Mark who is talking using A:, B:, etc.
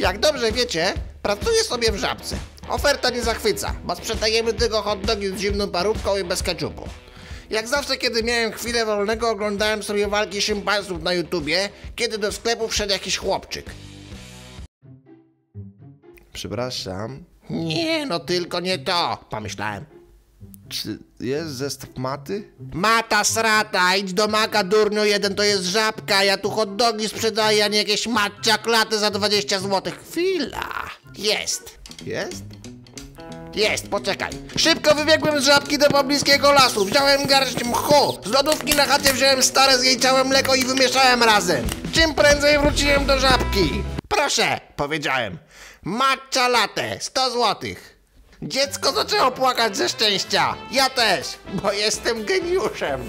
A: Jak dobrze wiecie, pracuję sobie w Żabce. Oferta nie zachwyca, bo sprzedajemy tylko hot dogi z zimną parówką i bez keczupu. Jak zawsze, kiedy miałem chwilę wolnego, oglądałem sobie walki szympansów na YouTubie, kiedy do sklepu wszedł jakiś chłopczyk. Przepraszam. Nie, no tylko nie to, pomyślałem.
B: Czy jest zestaw maty?
A: Mata srata, idź do maka durniu jeden, to jest żabka, ja tu hot dogi sprzedaję, a nie jakieś matcia klaty za 20 zł. Chwila. Jest.
B: Jest?
A: Jest, poczekaj. Szybko wybiegłem z żabki do pobliskiego lasu. Wziąłem garść mchu. Z lodówki na chacie wziąłem stare, zjejczałem mleko i wymieszałem razem. Czym prędzej wróciłem do żabki. Proszę, powiedziałem. Matcha latte, 100 złotych. Dziecko zaczęło płakać ze szczęścia. Ja też, bo jestem geniuszem.